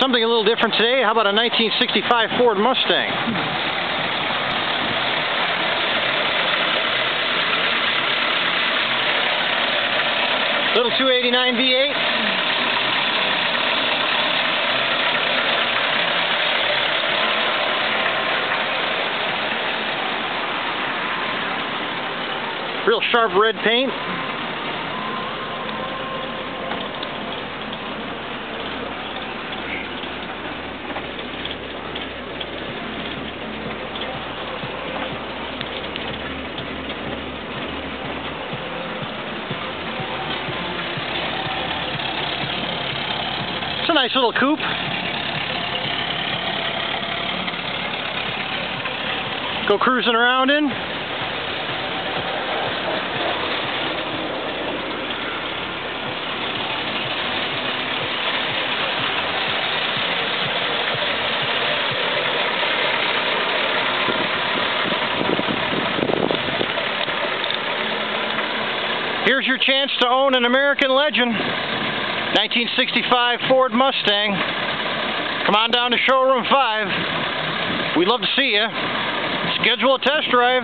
something a little different today. How about a 1965 Ford Mustang? Little 289 V8. Real sharp red paint. A nice little coupe. Go cruising around in. Here's your chance to own an American legend. 1965 Ford Mustang. Come on down to Showroom 5. We'd love to see you. Schedule a test drive.